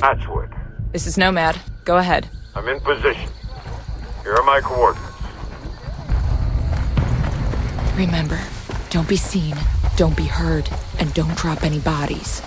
Matchwood. This is Nomad. Go ahead. I'm in position. Here are my coordinates. Remember, don't be seen, don't be heard, and don't drop any bodies.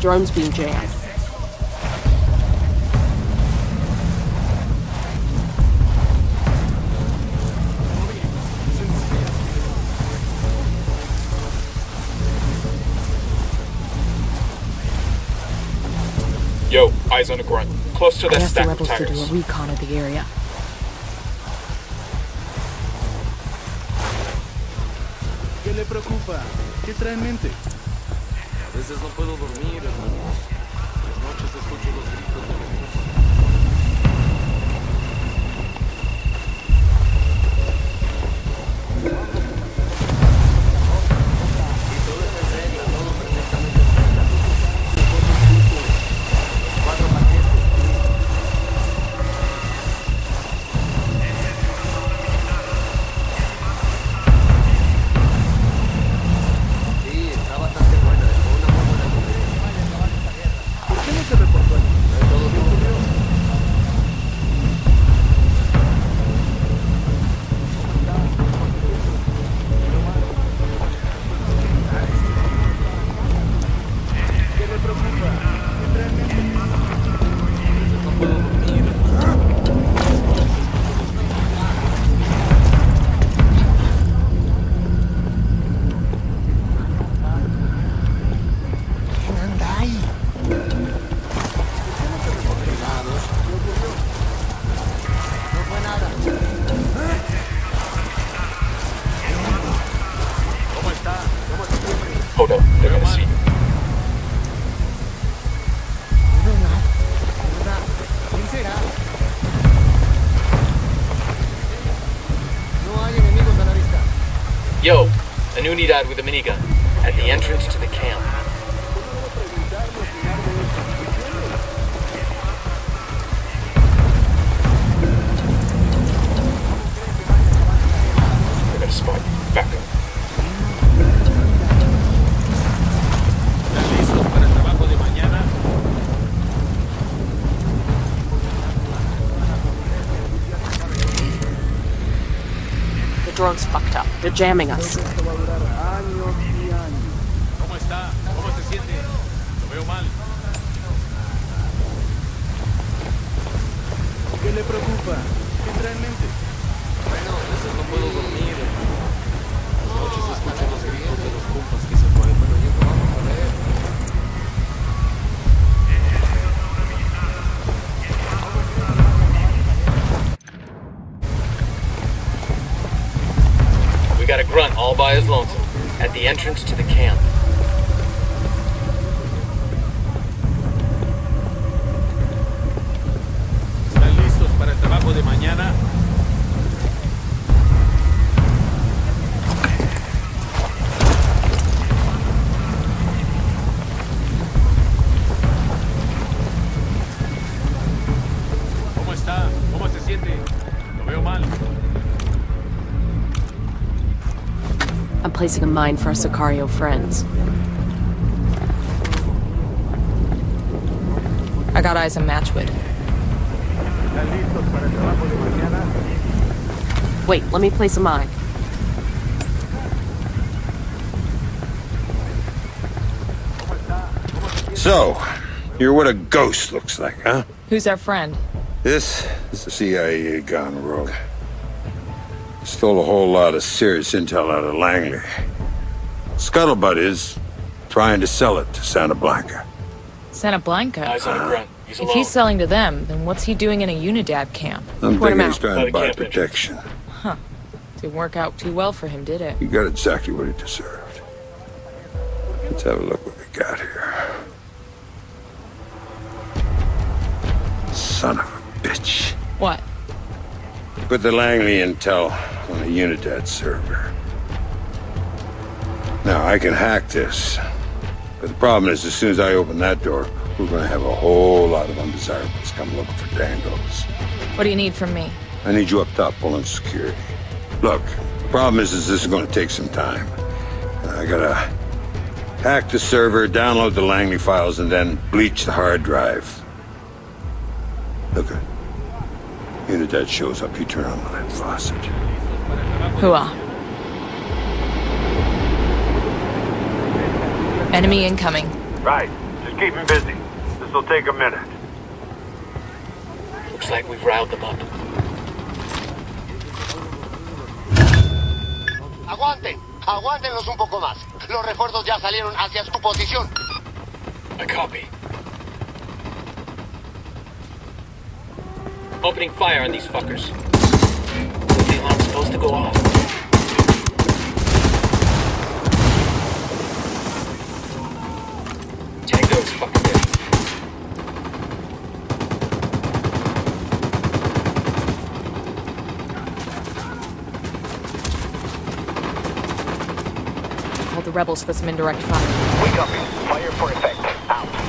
Squat. My drone's being jammed. Yo, eyes on the grunt. Close to I that asked the stack of rebels to do a recon of the area. ¿Qué le preocupa? ¿Qué trae en mente? A veces no puedo dormir, hermano. Las noches escucho los gritos Unidad with a minigun at the entrance to the camp. Spot you. Back up. ¿Están listos para el trabajo de mañana? The drone's fucked up. They're jamming us. ¿Qué le preocupa? ¿Qué trae en mente? Bueno, a veces no puedo dormir. Las noches escucho los gritos de los compas que se. Bueno, yo no vamos a ver. We got a grunt all by his lonesome at the entrance to the camp. Placing a mine for our Sicario friends. I got eyes on Matchwood. ¿Están listos para el trabajo de mañana? Wait, let me place a mine. So, you're what a ghost looks like, huh? Who's our friend? This is the CIA gone rogue. Stole a whole lot of serious intel out of Langley. Scuttlebutt is trying to sell it to Santa Blanca. Santa Blanca. Eyes on the grunt. He's If alone. he's selling to them, then what's he doing in a Unidad camp? I'm Point him thinking he's out. trying to buy camp entrance. protection. Didn't work out too well for him, did it? He got exactly what he deserved. Let's have a look what we got here. Son of a bitch. What? Put the Langley intel on a Unidad server. Now, I can hack this. But the problem is, as soon as I open that door, we're gonna have a whole lot of undesirables come looking for Dangos. What do you need from me? I need you up top pulling security. Look, the problem is, is this is gonna take some time. Uh, I gotta hack the server, download the Langley files, and then bleach the hard drive. Look, Unidad shows up, you turn on the lead faucet. Hooah. Enemy incoming. Right. Just keep him busy. This'll take a minute. Looks like we've riled them up. Aguanten, aguántenlos un poco más. Los refuerzos ya salieron hacia su posición. I copy. Opening fire on these fuckers. The alarm supposed to go off? Tango's fucking dead. Call the rebels for some indirect fire. We copy. Fire for effect. Out.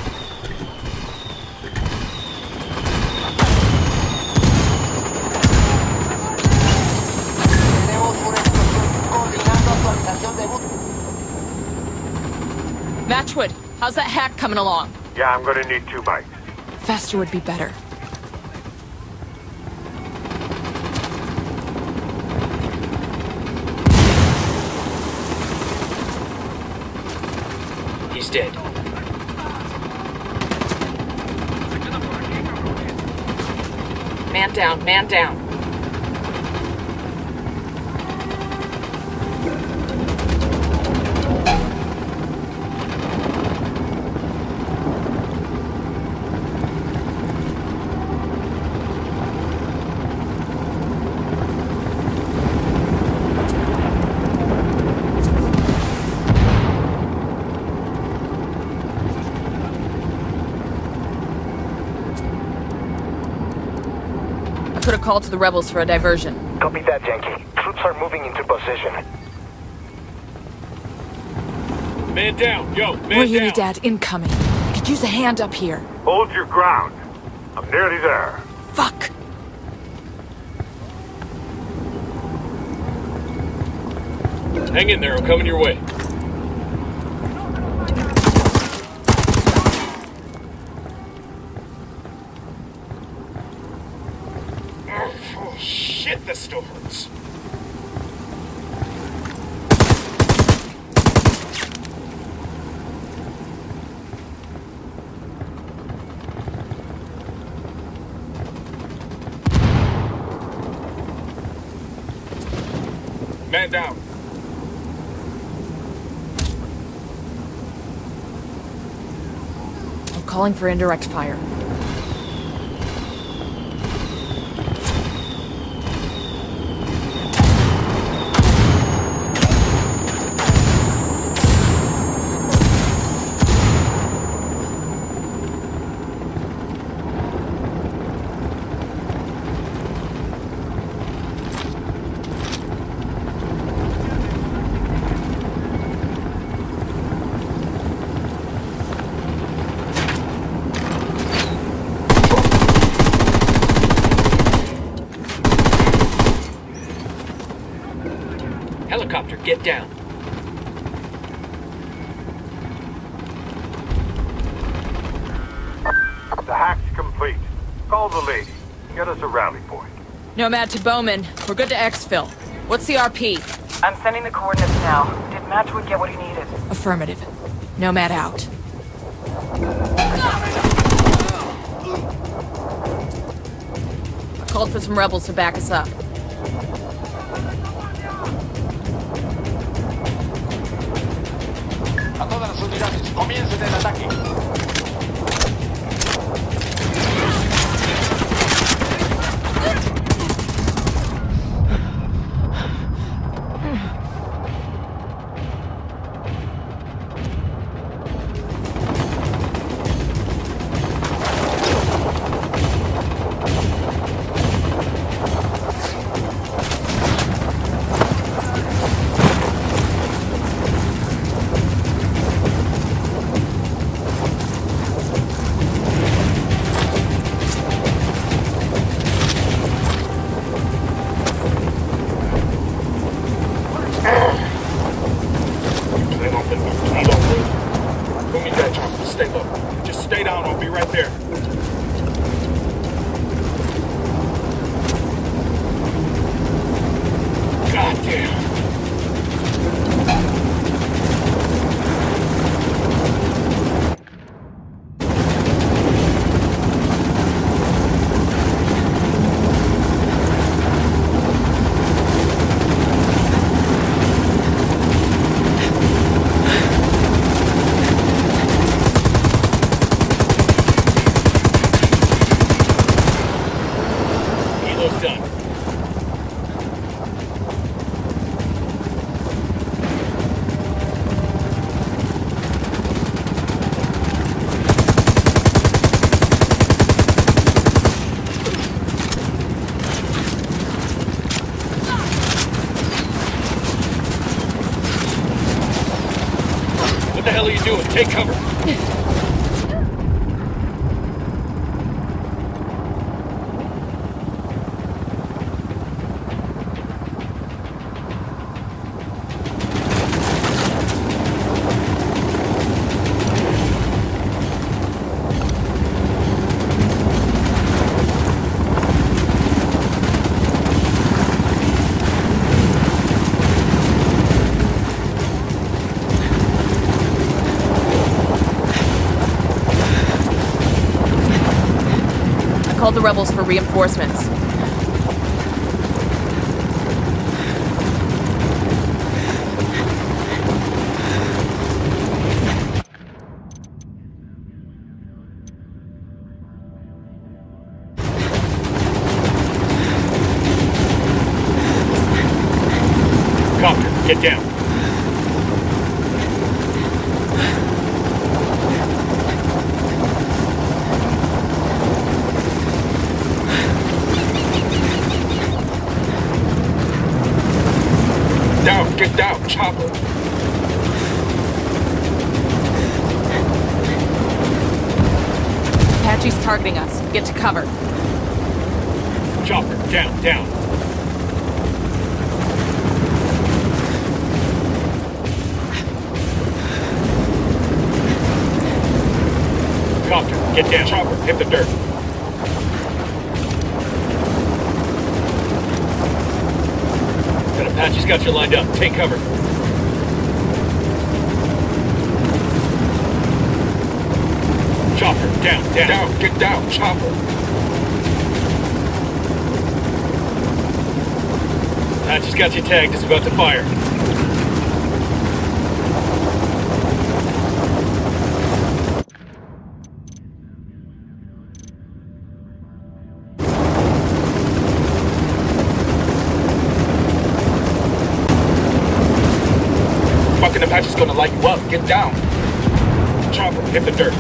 Matchwood, how's that hack coming along? Yeah, I'm gonna need two bikes. Faster would be better. He's dead. Man down, man down. Call to the rebels for a diversion. Copy that, Yankee. Troops are moving into position. Man down, yo, man We're down. Unidad incoming. I could use a hand up here. Hold your ground. I'm nearly there. Fuck! Hang in there, I'm coming your way. Oh, shit, this still hurts. Man down. I'm calling for indirect fire. Get down. The hack's complete. Call the lady. Get us a rally point. Nomad to Bowman. We're good to exfil. What's the RP? I'm sending the coordinates now. Did Matchwood get what he needed? Affirmative. Nomad out. I called for some rebels to back us up. Las unidades, comiencen el ataque. Called the rebels for reinforcements. Get. Down, Apache's targeting us. Get to cover. Chopper, down, down. Copter, get down. Chopper, hit the dirt. That Apache's got you lined up. Take cover. Chopper, down, down. Down, get down, chopper. Apache's got you tagged. It's about to fire. Fucking Apache's gonna light you up. Get down. Chopper, hit the dirt.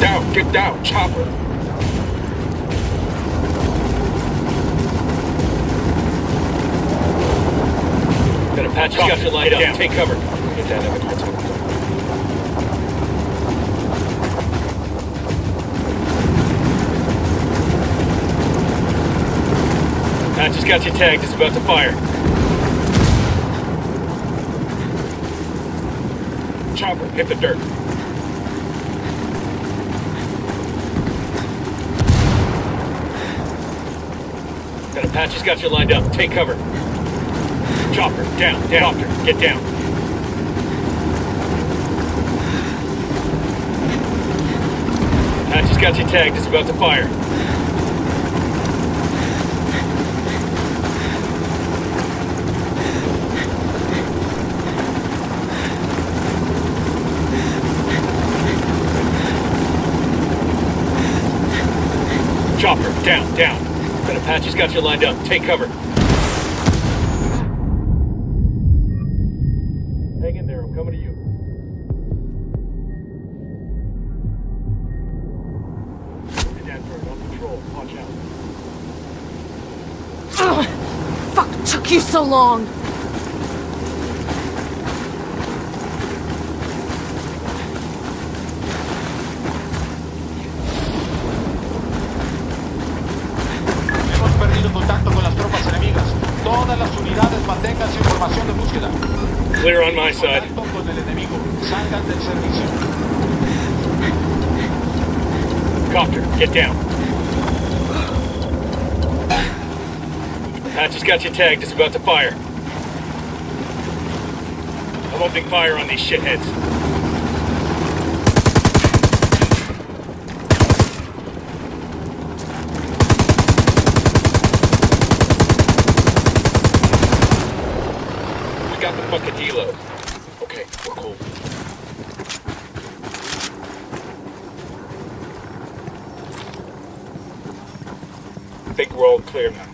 Down, get down, chopper. That Apache's got you lined up. Take cover. Get that Avatar. just got you tagged. It's about to fire. Chopper, hit the dirt. That Apache's got you lined up. Take cover. Chopper, down, down. Chopper, get down. Apache's got you tagged. It's about to fire. Down, down. That Apache's got you lined up. Take cover. Hang in there. I'm coming to you. That bird on patrol. Watch out. Ugh! Fuck, took you so long! Side. Copter, get down. I just got you tagged. It's about to fire. I'm opening fire on these shitheads. We got the fucking helo. Okay, we're cool. Think we're all clear now.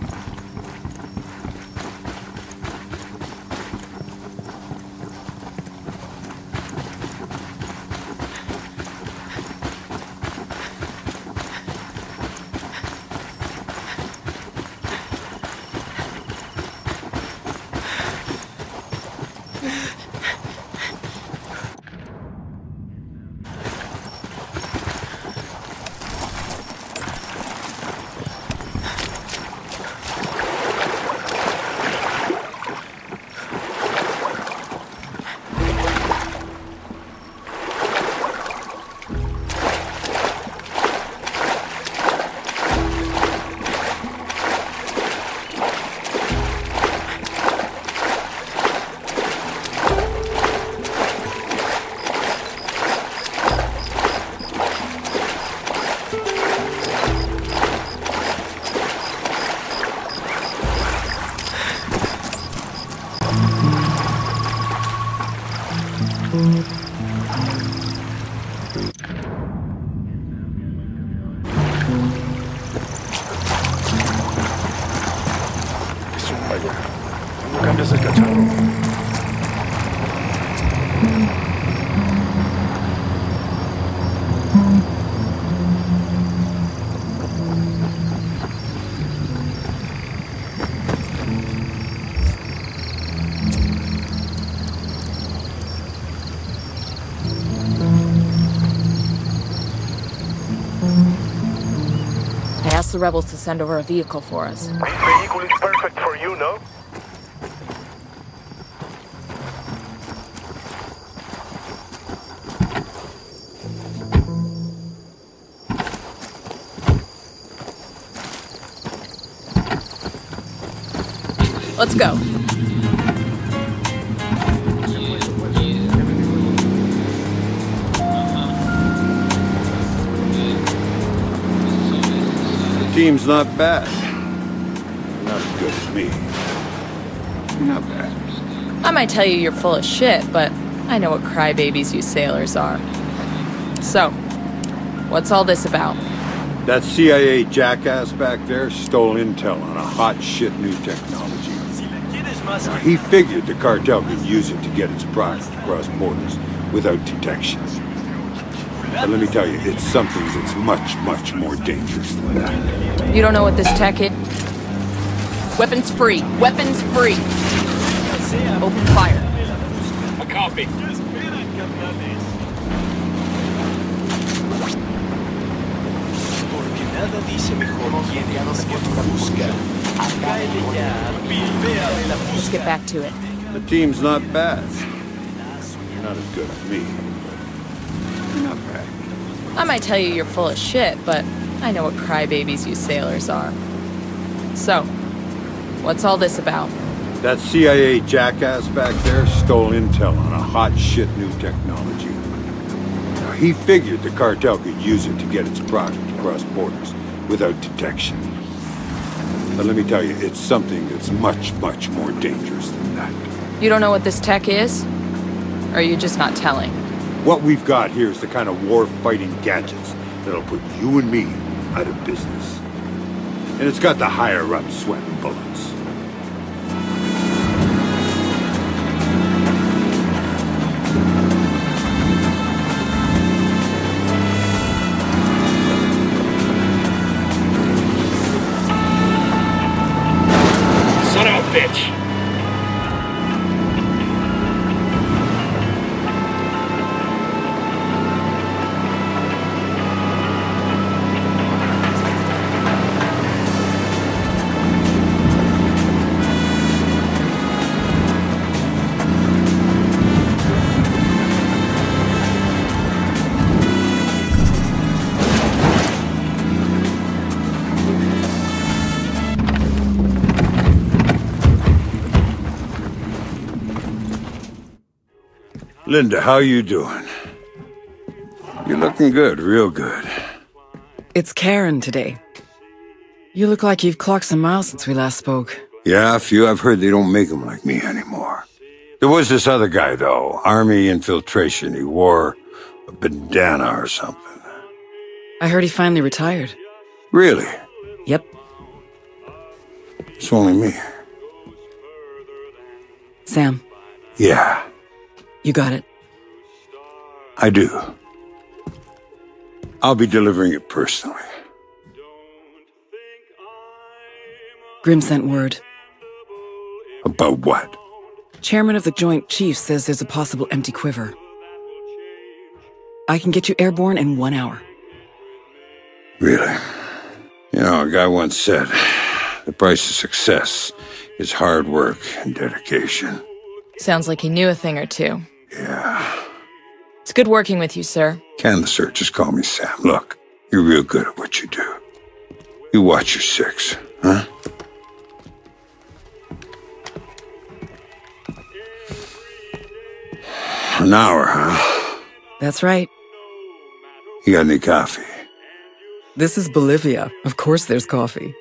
I asked the rebels to send over a vehicle for us. This vehicle is perfect for you, no? Let's go. The team's not bad. Good as me. Not bad. I might tell you you're full of shit, but I know what crybabies you sailors are. So, what's all this about? That CIA jackass back there stole intel on a hot shit new technology. Now, he figured the cartel could use it to get its product across borders without detection. But let me tell you, it's something that's much, much more dangerous than that. You don't know what this tech is? Weapons free. Weapons free. Open fire. A copy. Nada dice mejor quién eres que tu fusca. Cáele ya, pilpea de la Let's get back to it. The team's not bad. You're not as good as me. You're not bragging. I might tell you you're full of shit, but I know what crybabies you sailors are. So, what's all this about? That CIA jackass back there stole intel on a hot shit new technology. Now, he figured the cartel could use it to get its product across borders without detection. But let me tell you, it's something that's much, much more dangerous than that. You don't know what this tech is? Or are you just not telling? What we've got here is the kind of war-fighting gadgets that'll put you and me out of business. And it's got the higher-ups sweating bullets. Linda, how you doing? You're looking good, real good. It's Karen today. You look like you've clocked some miles since we last spoke. Yeah, a few. I've heard they don't make them like me anymore. There was this other guy, though. Army infiltration. He wore a bandana or something. I heard he finally retired. Really? Yep. It's only me. Sam, Yeah, you got it. I do. I'll be delivering it personally. Grim sent word. About what? Chairman of the Joint Chiefs says there's a possible empty quiver. I can get you airborne in one hour. Really? You know, a guy once said, the price of success is hard work and dedication. Sounds like he knew a thing or two. Yeah. It's good working with you, sir. Can the sir just call me Sam? Look, you're real good at what you do. You watch your six, huh? An hour, huh? That's right. You got any coffee? This is Bolivia. Of course there's coffee.